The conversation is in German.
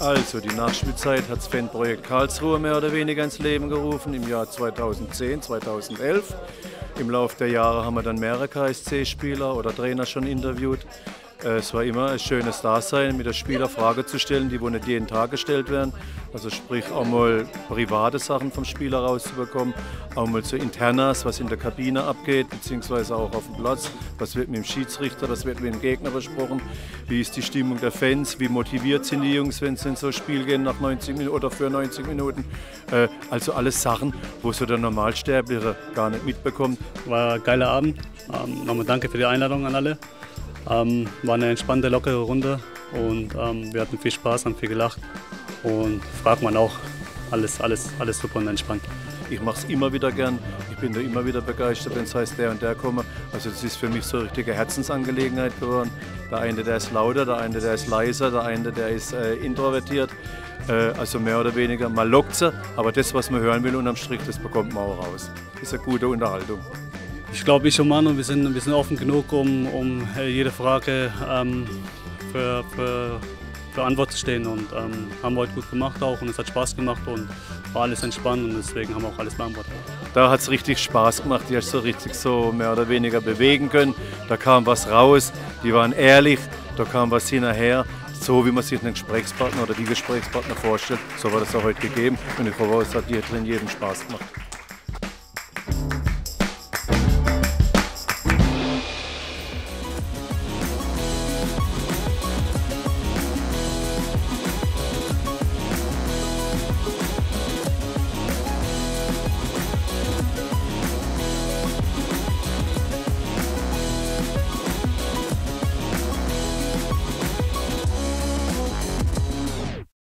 Also die Nachspielzeit hat das Fanprojekt Karlsruhe mehr oder weniger ins Leben gerufen im Jahr 2010, 2011. Im Laufe der Jahre haben wir dann mehrere KSC-Spieler oder Trainer schon interviewt. Es war immer ein schönes Dasein, mit der Spieler Fragen zu stellen, die wohl nicht jeden Tag gestellt werden. Also sprich auch mal private Sachen vom Spieler rauszubekommen, auch mal so Internas, was in der Kabine abgeht, beziehungsweise auch auf dem Platz. Was wird mit dem Schiedsrichter, was wird mit dem Gegner besprochen, wie ist die Stimmung der Fans, wie motiviert sind die Jungs, wenn sie in so ein Spiel gehen nach 90 Minuten oder für 90 Minuten. Äh, also alles Sachen, wo so der Normalsterbliche gar nicht mitbekommt. War ein geiler Abend. Ähm, nochmal danke für die Einladung an alle. Ähm, war eine entspannte, lockere Runde und ähm, wir hatten viel Spaß, haben viel gelacht und fragt man auch, alles, alles, alles super und entspannt. Ich mache es immer wieder gern. Ich bin da immer wieder begeistert, wenn es heißt, der und der komme. Also das ist für mich so eine richtige Herzensangelegenheit geworden. Der eine, der ist lauter, der eine, der ist leiser, der eine, der ist äh, introvertiert. Äh, also mehr oder weniger, man lockt sie, aber das, was man hören will unterm Strich, das bekommt man auch raus. Ist eine gute Unterhaltung. Ich glaube, ich und Manu, wir sind, wir sind offen genug, um, um jede Frage ähm, für, für, für Antwort zu stehen. Und ähm, haben wir heute gut gemacht auch und es hat Spaß gemacht und war alles entspannt und deswegen haben wir auch alles beantwortet. Da hat es richtig Spaß gemacht, die hast so richtig so mehr oder weniger bewegen können. Da kam was raus, die waren ehrlich, da kam was hinterher. So wie man sich einen Gesprächspartner oder die Gesprächspartner vorstellt, so war das auch heute gegeben. Und ich hoffe, es hat dir drin jedem Spaß gemacht.